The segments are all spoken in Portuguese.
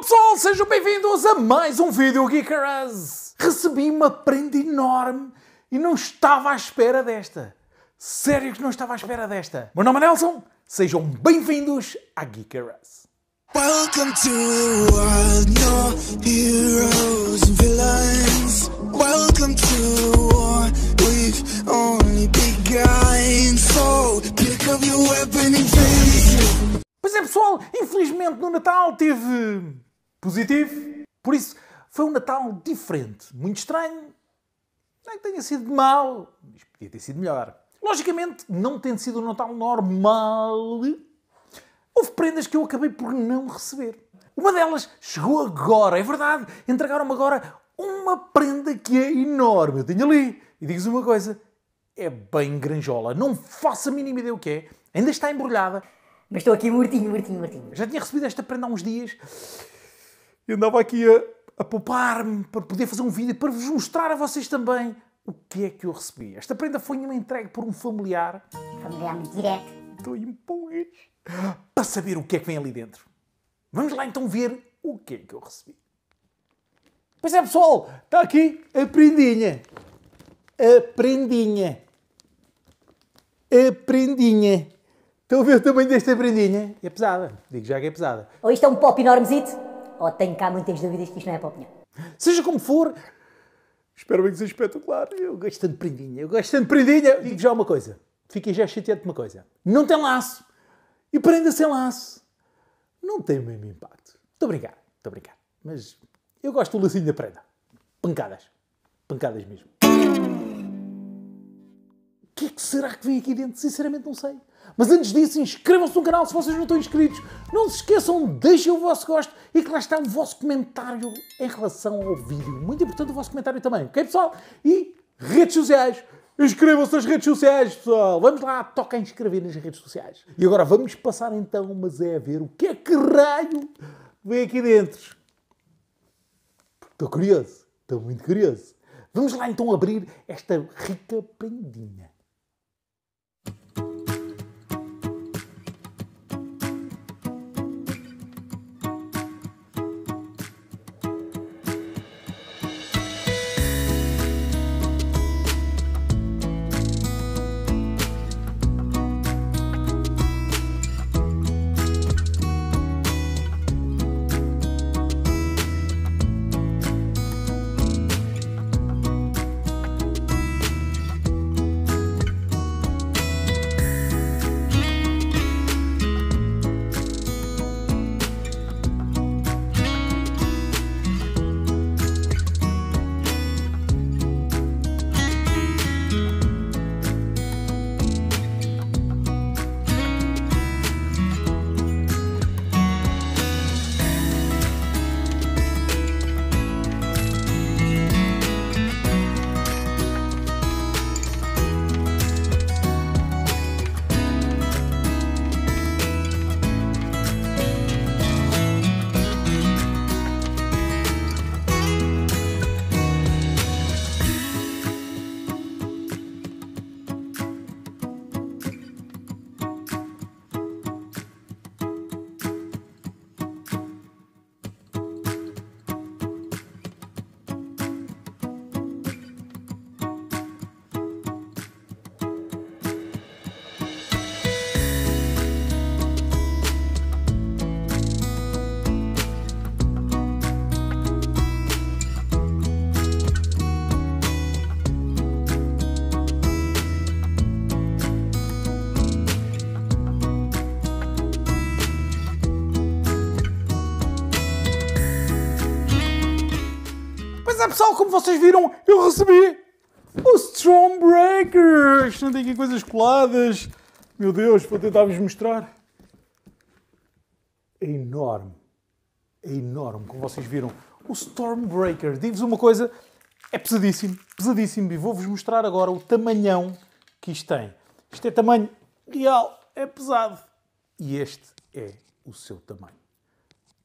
pessoal, sejam bem-vindos a mais um vídeo Geekers. Recebi uma prenda enorme e não estava à espera desta. Sério que não estava à espera desta. Meu nome é Nelson, sejam bem-vindos a Geekers. Welcome to the world, no heroes and villains. Welcome to war, we've only begun. So pick up your weapon and face it. Pois é, pessoal, infelizmente no Natal tive positivo. Por isso, foi um Natal diferente. Muito estranho. Não é que tenha sido mau, mas podia ter sido melhor. Logicamente, não tendo sido um Natal normal, houve prendas que eu acabei por não receber. Uma delas chegou agora, é verdade. Entregaram-me agora uma prenda que é enorme. Eu tenho ali. E digo-vos uma coisa: é bem granjola. Não faço a mínima ideia o que é. Ainda está embrulhada. Mas estou aqui mortinho, mortinho, mortinho. Já tinha recebido esta prenda há uns dias e andava aqui a, a poupar-me para poder fazer um vídeo para vos mostrar a vocês também o que é que eu recebi. Esta prenda foi-me entregue por um familiar. Familiar muito direto. Estou empolgado para saber o que é que vem ali dentro. Vamos lá então ver o que é que eu recebi. Pois é, pessoal, está aqui a prendinha. A prendinha. A prendinha. Estão a ver o tamanho desta prendinha? É pesada. Digo já que é pesada. Ou isto é um pop enormezito, ou tenho cá muitas dúvidas que isto não é pop nenhum. Seja como for, espero bem que seja espetacular. Eu gosto tanto de prendinha. Eu gosto tanto de prendinha. Digo já uma coisa. Fiquei já chateado de uma coisa. Não tem laço. E prenda sem laço. Não tem o mesmo impacto. Estou a brincar. Estou a brincar. Mas eu gosto do lacinho da prenda. Pancadas. Pancadas mesmo. O que é que será que vem aqui dentro? Sinceramente não sei. Mas antes disso, inscrevam-se no canal se vocês não estão inscritos. Não se esqueçam, deixem o vosso gosto e que lá está o vosso comentário em relação ao vídeo. Muito importante o vosso comentário também, ok pessoal? E redes sociais. Inscrevam-se nas redes sociais, pessoal. Vamos lá, toca a inscrever nas redes sociais. E agora vamos passar então, mas é a ver o que é que raio vem aqui dentro. Estou curioso, estou muito curioso. Vamos lá então abrir esta rica prendinha. Pessoal, como vocês viram, eu recebi o Stormbreaker. Não tem aqui coisas coladas. Meu Deus, vou tentar vos mostrar. É enorme. É enorme, como vocês viram. O Stormbreaker. Digo-vos uma coisa, é pesadíssimo, pesadíssimo. E vou-vos mostrar agora o tamanhão que isto tem. Isto é tamanho real, é pesado. E este é o seu tamanho.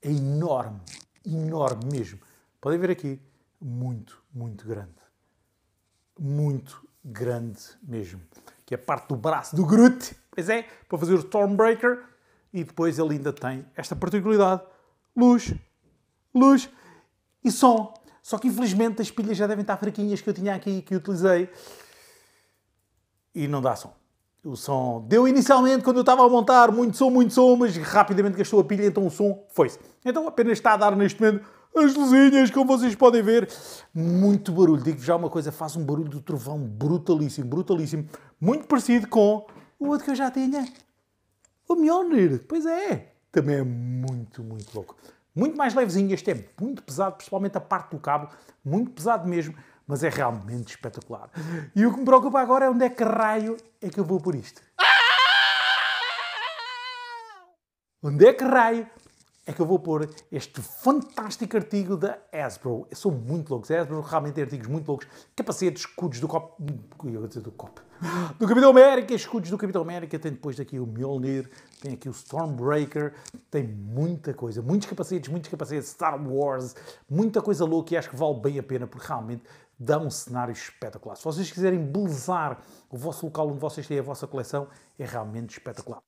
É enorme, enorme mesmo. Podem ver aqui, muito, muito grande. Muito grande mesmo. Que é parte do braço do Groot, pois é, para fazer o Stormbreaker. E depois ele ainda tem esta particularidade: luz luz e som. Só que infelizmente as pilhas já devem estar fraquinhas que eu tinha aqui que utilizei e não dá som. O som deu inicialmente quando eu estava a montar muito som, muito som, mas rapidamente gastou a pilha, então o som foi-se. Então apenas está a dar neste momento as luzinhas, como vocês podem ver. Muito barulho. Digo já uma coisa, faz um barulho do trovão brutalíssimo, brutalíssimo. Muito parecido com o outro que eu já tinha. O Mjolnir. Pois é. Também é muito, muito louco. Muito mais levezinho. Este é muito pesado, principalmente a parte do cabo. Muito pesado mesmo mas é realmente espetacular. E o que me preocupa agora é onde é que raio é que eu vou por isto. Onde é que raio é que eu vou pôr este fantástico artigo da Hasbro. São muito loucos. A Hasbro realmente tem artigos muito loucos. Capacetes, escudos do copo... Eu do copo. Do Capitão América, escudos do Capitão América. Tem depois daqui o Mjolnir, tem aqui o Stormbreaker. Tem muita coisa. Muitos capacetes, muitos capacetes. Star Wars. Muita coisa louca e acho que vale bem a pena porque realmente dá um cenário espetacular. Se vocês quiserem belezar o vosso local onde vocês têm a vossa coleção, é realmente espetacular.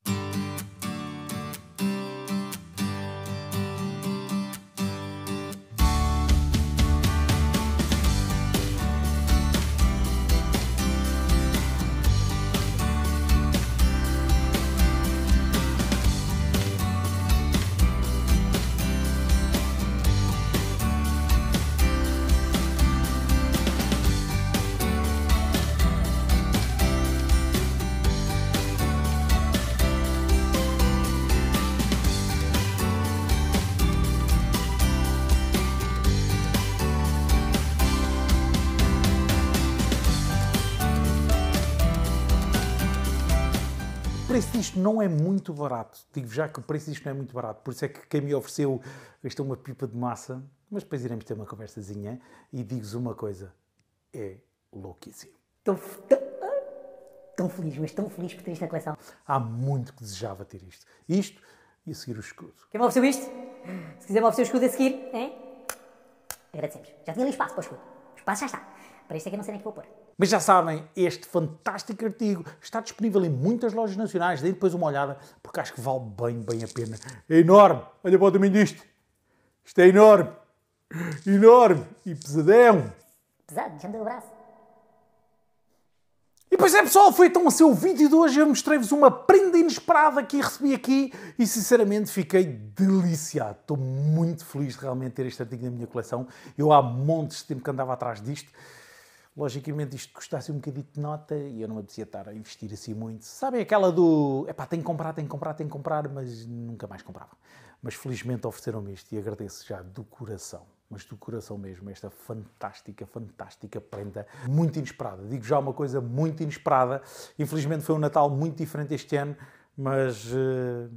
Preço disto não é muito barato. Digo já que o preço disto não é muito barato. Por isso é que quem me ofereceu esta é uma pipa de massa, mas depois iremos ter uma conversazinha e digo-vos uma coisa: é louquíssimo. Tão, tão, tão feliz, mas tão feliz por ter isto na coleção. Há muito que desejava ter isto. Isto e a seguir o escudo. Quem me ofereceu isto? Se quiser me oferecer o escudo a seguir, hein? agradecemos. Já tinha ali espaço para o escudo. O espaço já está. Para isto é que eu não sei nem que vou pôr. Mas já sabem, este fantástico artigo está disponível em muitas lojas nacionais. Deem depois uma olhada, porque acho que vale bem, bem a pena. É enorme. Olha para o tamanho disto. Isto é enorme. Enorme. E pesadão. Pesado, já me deu o braço. E pois é, pessoal, foi então o seu vídeo de hoje. Eu mostrei-vos uma prenda inesperada que recebi aqui e, sinceramente, fiquei deliciado. Estou muito feliz de realmente ter este artigo na minha coleção. Eu há montes de tempo que andava atrás disto. Logicamente, isto custasse um bocadinho de nota e eu não apetecia estar a investir assim muito. Sabem aquela do, epá, tenho que comprar, tenho que comprar, tenho que comprar, mas nunca mais comprava. Mas felizmente ofereceram-me isto e agradeço já do coração, mas do coração mesmo, esta fantástica, fantástica prenda, muito inesperada. Digo já uma coisa muito inesperada. Infelizmente foi um Natal muito diferente este ano, mas uh,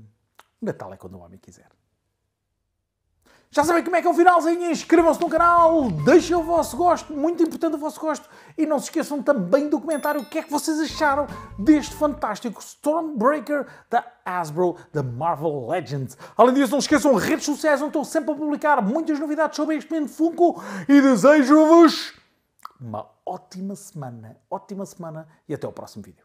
Natal é quando o homem quiser. Já sabem como é que é o finalzinho? Inscrevam-se no canal, deixem o vosso gosto, muito importante o vosso gosto. E não se esqueçam também do comentário o que é que vocês acharam deste fantástico Stormbreaker da Hasbro, da Marvel Legends. Além disso, não se esqueçam redes sociais onde estou sempre a publicar muitas novidades sobre este momento Funko e desejo-vos uma ótima semana, ótima semana e até ao próximo vídeo.